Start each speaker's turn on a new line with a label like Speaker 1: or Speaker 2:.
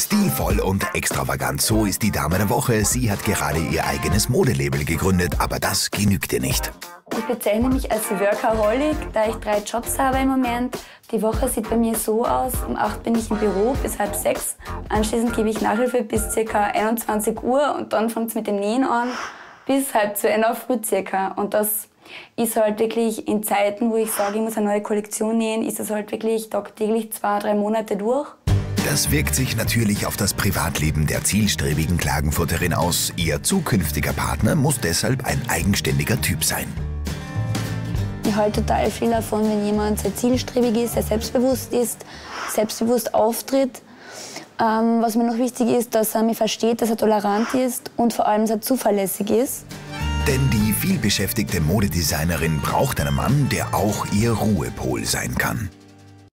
Speaker 1: Stilvoll und extravagant, so ist die Dame der Woche. Sie hat gerade ihr eigenes Modelabel gegründet, aber das genügt ihr nicht.
Speaker 2: Ich bezeichne mich als Workaholic, da ich drei Jobs habe im Moment. Die Woche sieht bei mir so aus, um 8 bin ich im Büro bis halb sechs. Anschließend gebe ich Nachhilfe bis ca. 21 Uhr und dann fängt es mit dem Nähen an bis halb zwei in der Früh circa. Und das ist halt wirklich in Zeiten, wo ich sage, ich muss eine neue Kollektion nähen, ist das halt wirklich tagtäglich zwei, drei Monate durch.
Speaker 1: Das wirkt sich natürlich auf das Privatleben der zielstrebigen Klagenfurterin aus. Ihr zukünftiger Partner muss deshalb ein eigenständiger Typ sein.
Speaker 2: Ich halte total viel davon, wenn jemand sehr zielstrebig ist, sehr selbstbewusst ist, selbstbewusst auftritt. Ähm, was mir noch wichtig ist, dass er mich versteht, dass er tolerant ist und vor allem, dass er zuverlässig ist.
Speaker 1: Denn die vielbeschäftigte Modedesignerin braucht einen Mann, der auch ihr Ruhepol sein kann.